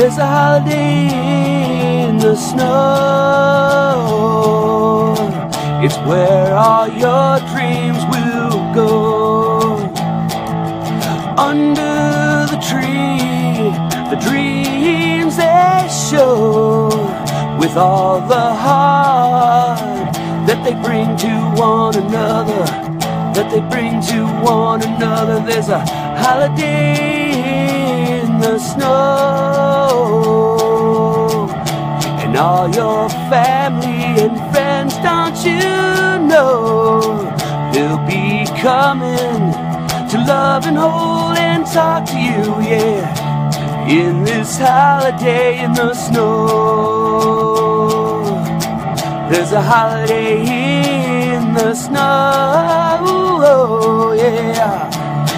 There's a holiday in the snow. It's where all your dreams will go. Under the tree, the dreams they show. With all the heart that they bring to one another. That they bring to one another. There's a holiday all your family and friends, don't you know? They'll be coming to love and hold and talk to you, yeah. In this holiday in the snow. There's a holiday in the snow, oh, yeah.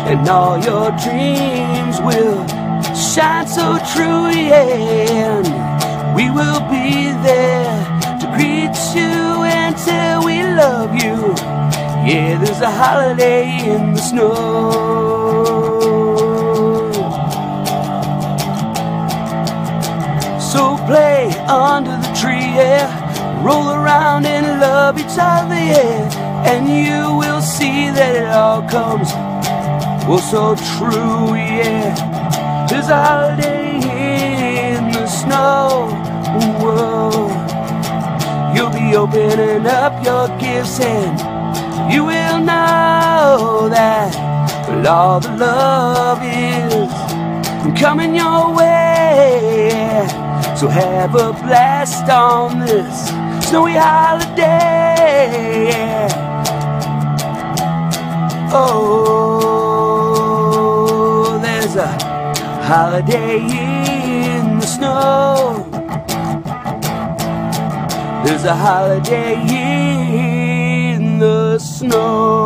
And all your dreams will shine so true, yeah. We will be there to greet you and tell we love you. Yeah, there's a holiday in the snow. So play under the tree, yeah. Roll around and love each other, yeah. And you will see that it all comes well so true, yeah. There's a holiday opening up your gifts and you will know that all the love is coming your way. So have a blast on this snowy holiday. Oh, there's a holiday in the snow. There's a holiday in the snow.